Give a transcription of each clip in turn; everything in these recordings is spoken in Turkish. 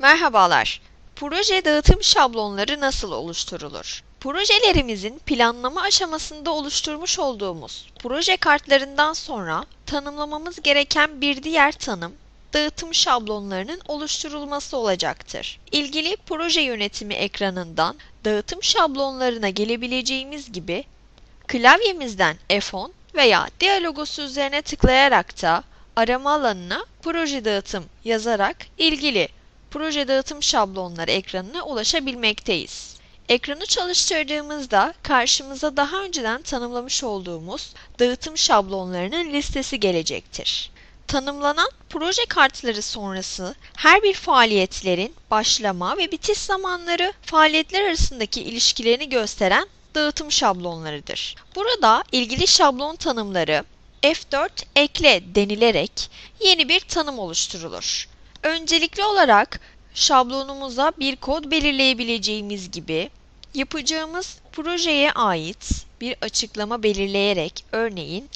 Merhabalar. Proje dağıtım şablonları nasıl oluşturulur? Projelerimizin planlama aşamasında oluşturmuş olduğumuz proje kartlarından sonra tanımlamamız gereken bir diğer tanım dağıtım şablonlarının oluşturulması olacaktır. İlgili proje yönetimi ekranından dağıtım şablonlarına gelebileceğimiz gibi klavyemizden F10 veya diyalogusu üzerine tıklayarak da arama alanına proje dağıtım yazarak ilgili proje dağıtım şablonları ekranına ulaşabilmekteyiz. Ekranı çalıştırdığımızda karşımıza daha önceden tanımlamış olduğumuz dağıtım şablonlarının listesi gelecektir. Tanımlanan proje kartları sonrası her bir faaliyetlerin başlama ve bitiş zamanları faaliyetler arasındaki ilişkilerini gösteren dağıtım şablonlarıdır. Burada ilgili şablon tanımları F4 ekle denilerek yeni bir tanım oluşturulur. Öncelikli olarak şablonumuza bir kod belirleyebileceğimiz gibi yapacağımız projeye ait bir açıklama belirleyerek örneğin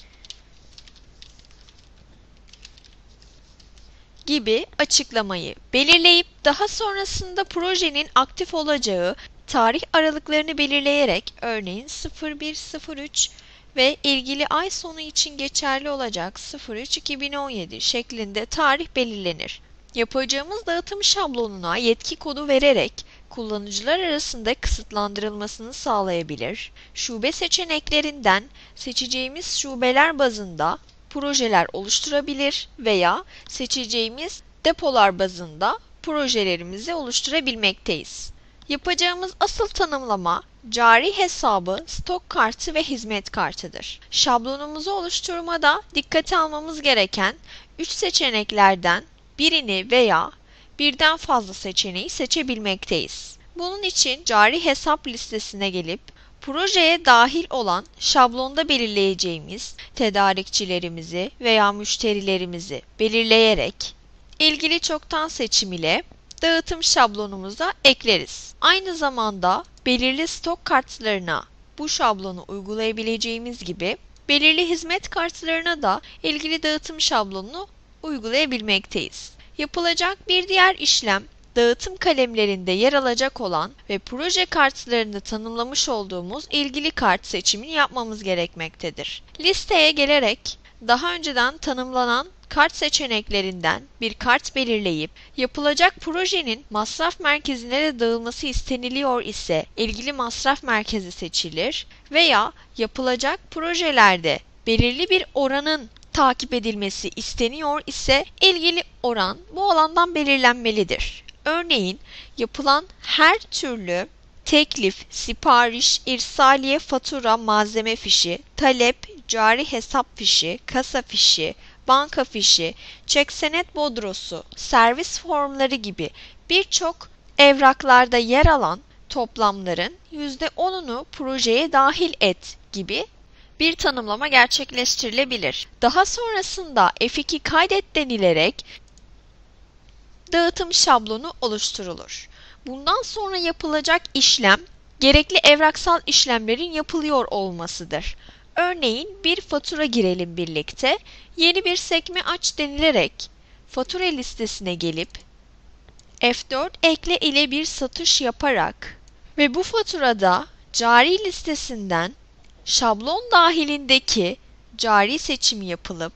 gibi açıklamayı belirleyip daha sonrasında projenin aktif olacağı tarih aralıklarını belirleyerek örneğin 0103 ve ilgili ay sonu için geçerli olacak 03-2017 şeklinde tarih belirlenir. Yapacağımız dağıtım şablonuna yetki kodu vererek kullanıcılar arasında kısıtlandırılmasını sağlayabilir. Şube seçeneklerinden seçeceğimiz şubeler bazında projeler oluşturabilir veya seçeceğimiz depolar bazında projelerimizi oluşturabilmekteyiz. Yapacağımız asıl tanımlama cari hesabı, stok kartı ve hizmet kartıdır. Şablonumuzu oluşturmada dikkate almamız gereken 3 seçeneklerden birini veya birden fazla seçeneği seçebilmekteyiz. Bunun için cari hesap listesine gelip projeye dahil olan şablonda belirleyeceğimiz tedarikçilerimizi veya müşterilerimizi belirleyerek ilgili çoktan seçim ile dağıtım şablonumuza ekleriz. Aynı zamanda belirli stok kartlarına bu şablonu uygulayabileceğimiz gibi belirli hizmet kartlarına da ilgili dağıtım şablonunu uygulayabilmekteyiz. Yapılacak bir diğer işlem dağıtım kalemlerinde yer alacak olan ve proje kartlarını tanımlamış olduğumuz ilgili kart seçimini yapmamız gerekmektedir. Listeye gelerek daha önceden tanımlanan kart seçeneklerinden bir kart belirleyip yapılacak projenin masraf merkezine de dağılması isteniliyor ise ilgili masraf merkezi seçilir veya yapılacak projelerde belirli bir oranın takip edilmesi isteniyor ise ilgili oran bu alandan belirlenmelidir. Örneğin yapılan her türlü teklif, sipariş, irsaliye fatura, malzeme fişi, talep, cari hesap fişi, kasa fişi, banka fişi, çek senet bodrosu, servis formları gibi birçok evraklarda yer alan toplamların %10'unu projeye dahil et gibi bir tanımlama gerçekleştirilebilir. Daha sonrasında F2 kaydet denilerek dağıtım şablonu oluşturulur. Bundan sonra yapılacak işlem gerekli evraksal işlemlerin yapılıyor olmasıdır. Örneğin bir fatura girelim birlikte. Yeni bir sekme aç denilerek fatura listesine gelip F4 ekle ile bir satış yaparak ve bu faturada cari listesinden şablon dahilindeki cari seçim yapılıp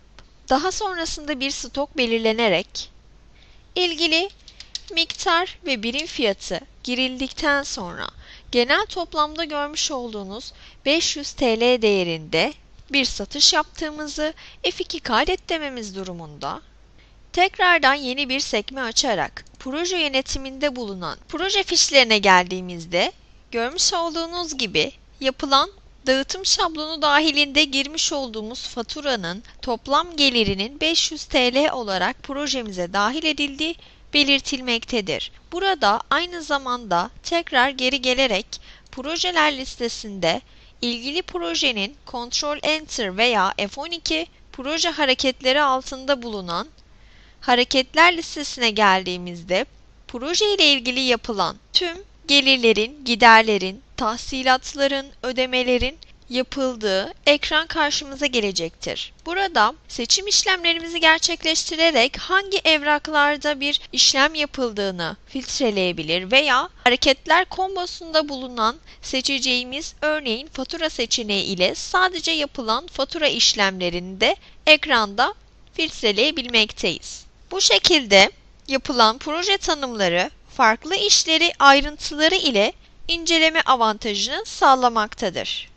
daha sonrasında bir stok belirlenerek ilgili miktar ve birim fiyatı girildikten sonra genel toplamda görmüş olduğunuz 500 TL değerinde bir satış yaptığımızı F2 kaydet dememiz durumunda tekrardan yeni bir sekme açarak proje yönetiminde bulunan proje fişlerine geldiğimizde görmüş olduğunuz gibi yapılan dağıtım şablonu dahilinde girmiş olduğumuz faturanın toplam gelirinin 500 TL olarak projemize dahil edildiği belirtilmektedir. Burada aynı zamanda tekrar geri gelerek projeler listesinde ilgili projenin Ctrl Enter veya F12 proje hareketleri altında bulunan hareketler listesine geldiğimizde proje ile ilgili yapılan tüm gelirlerin, giderlerin, tahsilatların, ödemelerin yapıldığı ekran karşımıza gelecektir. Burada seçim işlemlerimizi gerçekleştirerek hangi evraklarda bir işlem yapıldığını filtreleyebilir veya hareketler kombosunda bulunan seçeceğimiz örneğin fatura seçeneği ile sadece yapılan fatura işlemlerini de ekranda filtreleyebilmekteyiz. Bu şekilde yapılan proje tanımları farklı işleri ayrıntıları ile inceleme avantajını sağlamaktadır.